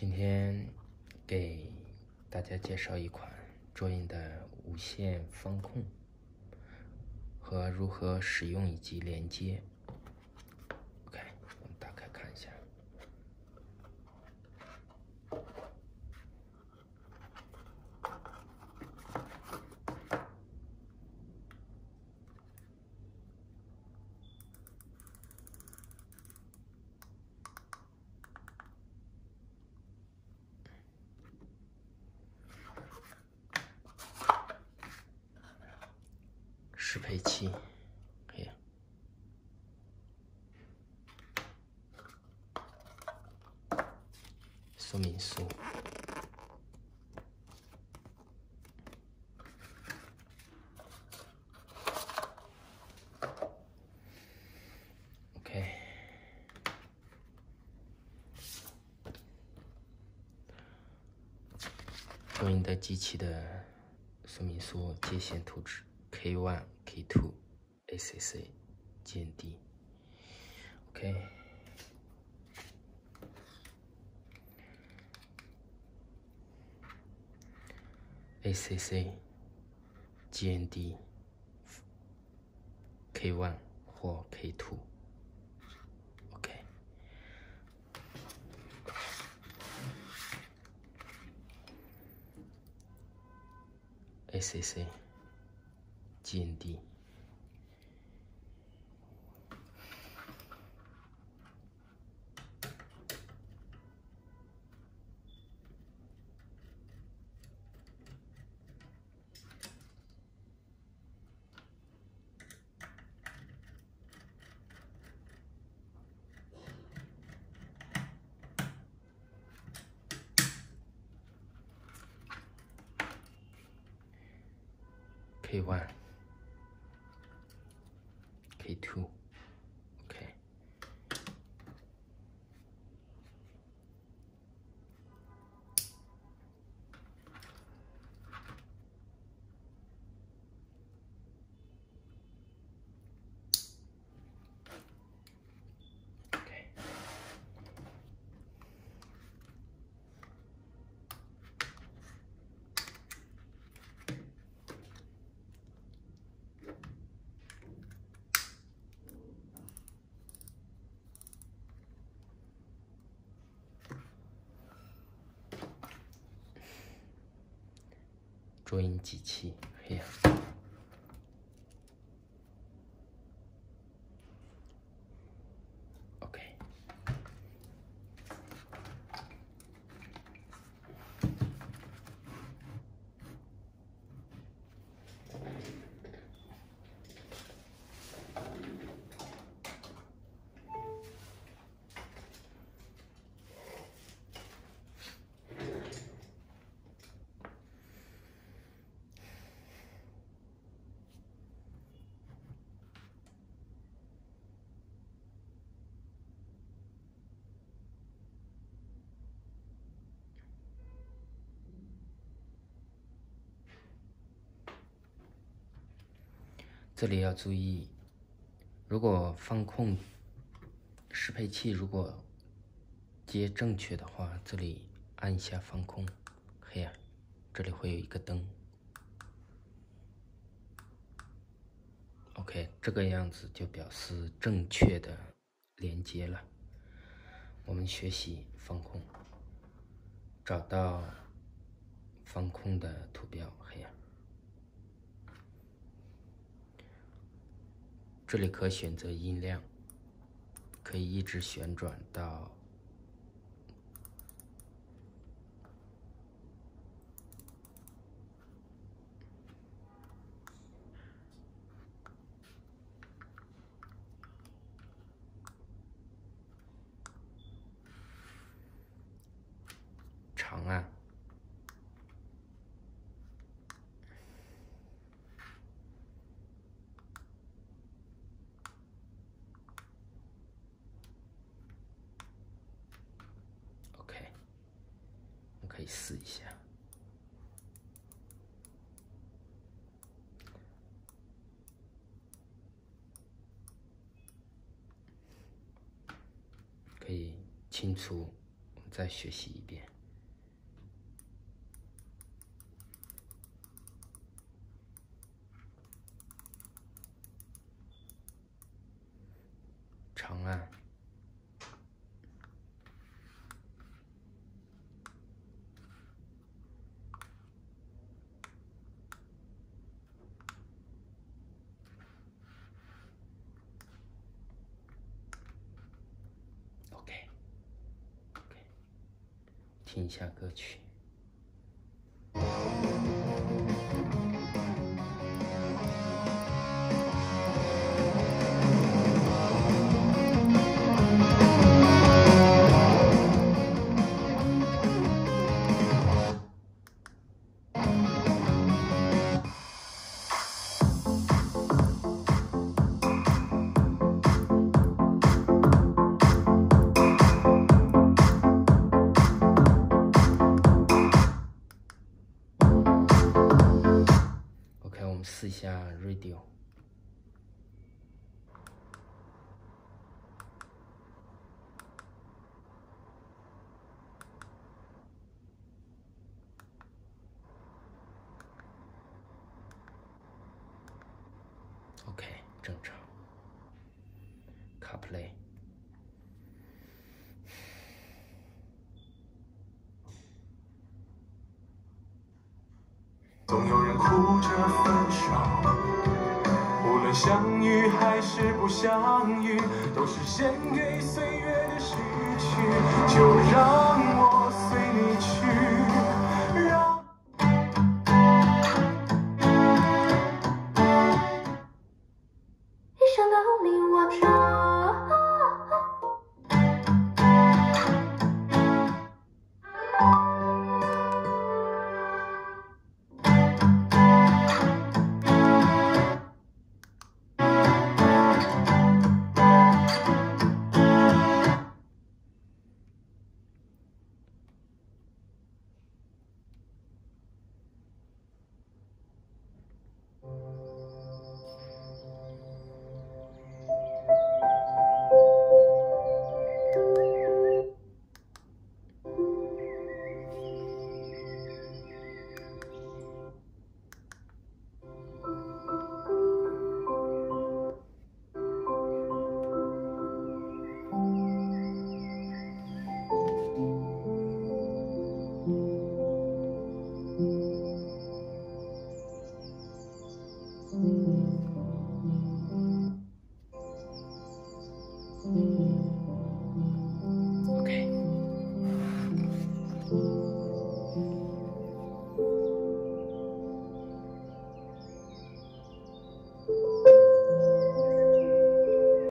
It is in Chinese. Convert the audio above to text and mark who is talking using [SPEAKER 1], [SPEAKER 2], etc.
[SPEAKER 1] 今天给大家介绍一款卓印的无线风控和如何使用以及连接。OK，我们打开看一下。适配器，可以。说明书。OK。中音的机器的说明书接线图纸。K one, K two, ACC, GND, OK,。ACC、GND、K1 或 K2。OK。ACC。坚定 k one。okay too. 捉音机器，哎呀。这里要注意，如果放控适配器如果接正确的话，这里按一下放控，嘿呀，这里会有一个灯。OK，这个样子就表示正确的连接了。我们学习放控，找到放控的图标，嘿呀。这里可选择音量，可以一直旋转到试一下。可以清除，我再学习一遍。长按。ok ok 听一下歌曲。加 radio
[SPEAKER 2] 相遇还是不相遇都是献给岁月的序曲就让我随你去让。
[SPEAKER 3] 一想到你我就